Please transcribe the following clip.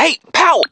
Hey, pal!